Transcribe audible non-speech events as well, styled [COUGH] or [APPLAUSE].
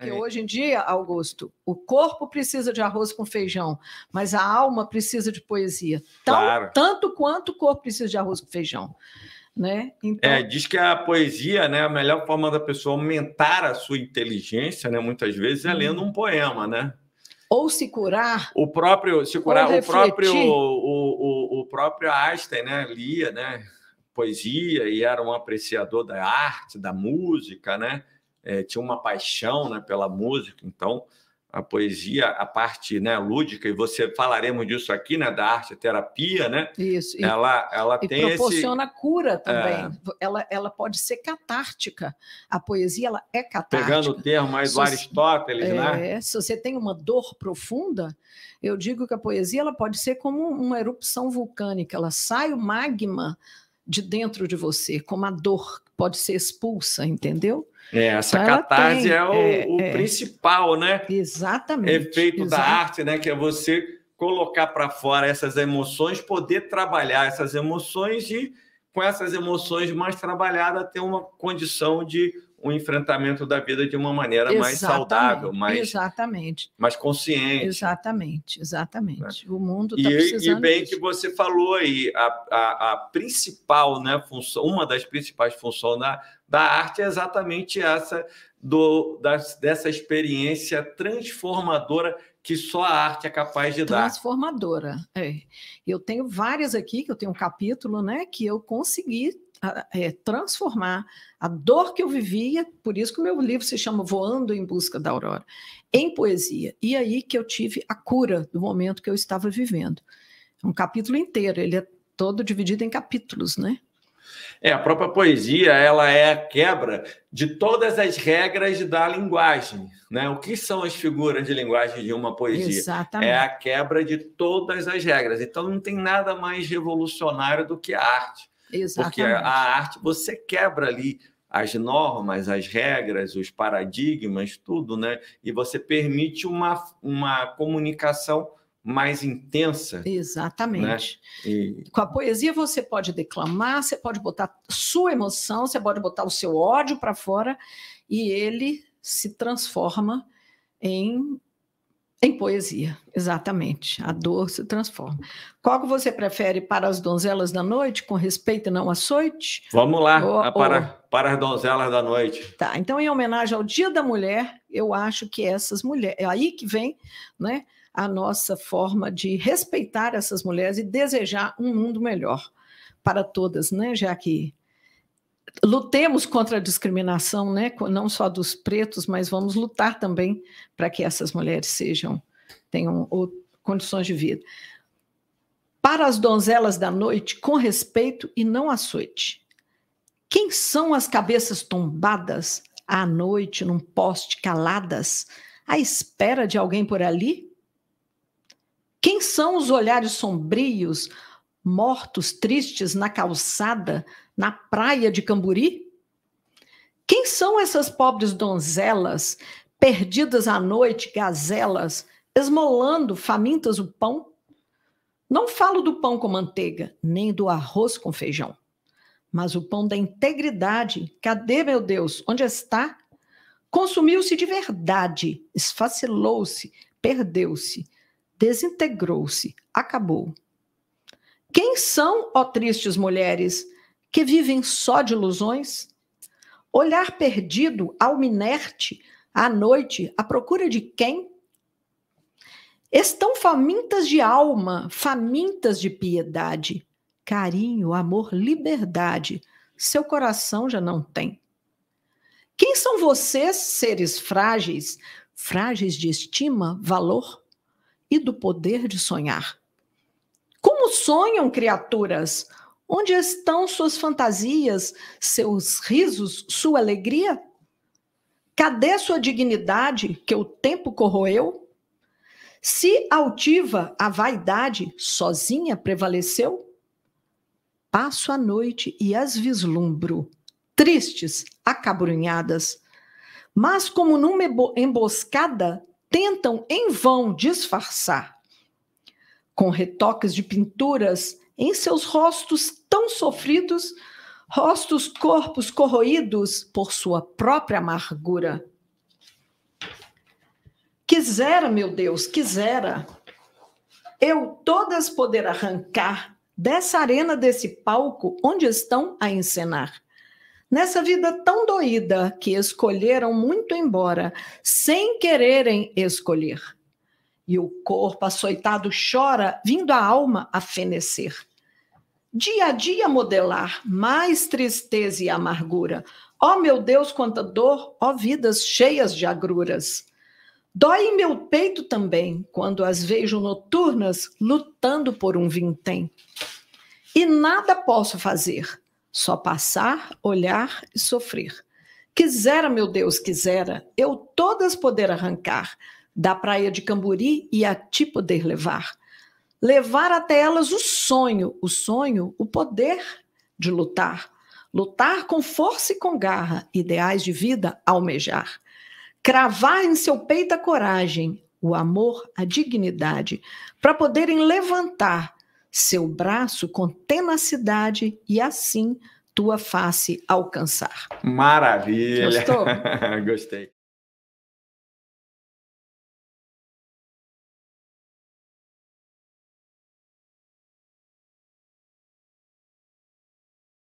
Porque é. hoje em dia, Augusto, o corpo precisa de arroz com feijão, mas a alma precisa de poesia. Tão, claro. Tanto quanto o corpo precisa de arroz com feijão. Né? Então... É, diz que a poesia, né, a melhor forma da pessoa aumentar a sua inteligência, né, muitas vezes, é lendo um poema, né? Ou se curar. O próprio, se curar, o próprio, o, o, o próprio Einstein, né, lia, né, poesia e era um apreciador da arte, da música, né? É, tinha uma paixão, né, pela música. Então, a poesia, a parte né, lúdica, e você falaremos disso aqui, né, da arte terapia, né? Isso. E, ela, ela e tem proporciona esse... cura também. É... Ela, ela pode ser catártica. A poesia ela é catártica. Pegando o termo mais do Aristóteles, é, né? Se você tem uma dor profunda, eu digo que a poesia ela pode ser como uma erupção vulcânica. Ela sai o magma de dentro de você, como a dor pode ser expulsa, entendeu? É, essa então, catarse tem, é o, é, o é, principal, né? Exatamente. Efeito da arte, né? Que é você colocar para fora essas emoções, poder trabalhar essas emoções e, com essas emoções mais trabalhadas, ter uma condição de um enfrentamento da vida de uma maneira exatamente, mais saudável, mais, exatamente. mais consciente. Exatamente, exatamente. Né? O mundo está precisando E bem disso. que você falou aí, a, a, a, principal né, função, uma das principais funções da, da arte é exatamente essa do, das, dessa experiência transformadora que só a arte é capaz de dar. Transformadora, é. Eu tenho várias aqui, que eu tenho um capítulo, né, que eu consegui é, transformar a dor que eu vivia, por isso que o meu livro se chama Voando em Busca da Aurora, em poesia. E aí que eu tive a cura do momento que eu estava vivendo. É um capítulo inteiro, ele é todo dividido em capítulos, né? É, a própria poesia, ela é a quebra de todas as regras da linguagem, né? O que são as figuras de linguagem de uma poesia? Exatamente. É a quebra de todas as regras. Então não tem nada mais revolucionário do que a arte. Exatamente. Porque a arte, você quebra ali as normas, as regras, os paradigmas, tudo, né? E você permite uma, uma comunicação mais intensa. Exatamente. Né? E... Com a poesia você pode declamar, você pode botar sua emoção, você pode botar o seu ódio para fora e ele se transforma em em poesia, exatamente. A dor se transforma. Qual que você prefere para as donzelas da noite, com respeito e não açoite? Vamos lá, ou, para, ou... para as donzelas da noite. Tá, então, em homenagem ao Dia da Mulher, eu acho que essas mulheres. É aí que vem né, a nossa forma de respeitar essas mulheres e desejar um mundo melhor para todas, né? Já que lutemos contra a discriminação, né? não só dos pretos, mas vamos lutar também para que essas mulheres sejam tenham condições de vida. Para as donzelas da noite, com respeito e não açoite. Quem são as cabeças tombadas à noite num poste caladas, à espera de alguém por ali? Quem são os olhares sombrios, mortos, tristes na calçada, na praia de Camburi? Quem são essas pobres donzelas, perdidas à noite, gazelas, esmolando famintas o pão? Não falo do pão com manteiga, nem do arroz com feijão, mas o pão da integridade. Cadê, meu Deus? Onde está? Consumiu-se de verdade, esfacelou-se, perdeu-se, desintegrou-se, acabou. Quem são, ó tristes mulheres, que vivem só de ilusões? Olhar perdido, alma inerte, à noite, à procura de quem? Estão famintas de alma, famintas de piedade, carinho, amor, liberdade. Seu coração já não tem. Quem são vocês, seres frágeis, frágeis de estima, valor e do poder de sonhar? Como sonham criaturas? Onde estão suas fantasias, seus risos, sua alegria? Cadê sua dignidade que o tempo corroeu? Se altiva a vaidade sozinha prevaleceu? Passo a noite e as vislumbro, tristes, acabrunhadas, mas como numa emboscada tentam em vão disfarçar. Com retoques de pinturas em seus rostos tão sofridos, rostos, corpos corroídos por sua própria amargura. Quisera, meu Deus, quisera eu todas poder arrancar dessa arena, desse palco, onde estão a encenar. Nessa vida tão doída que escolheram muito embora, sem quererem escolher. E o corpo açoitado chora, vindo a alma a fenecer. Dia a dia modelar mais tristeza e amargura. Ó oh, meu Deus, quanta dor, ó oh, vidas cheias de agruras. Dói em meu peito também, quando as vejo noturnas lutando por um vintém. E nada posso fazer, só passar, olhar e sofrer. Quisera, meu Deus, quisera, eu todas poder arrancar da praia de Camburi e a ti poder levar. Levar até elas o sonho, o sonho, o poder de lutar. Lutar com força e com garra, ideais de vida almejar cravar em seu peito a coragem, o amor, a dignidade, para poderem levantar seu braço com tenacidade e assim tua face alcançar. Maravilha! Gostou? [LAUGHS] Gostei.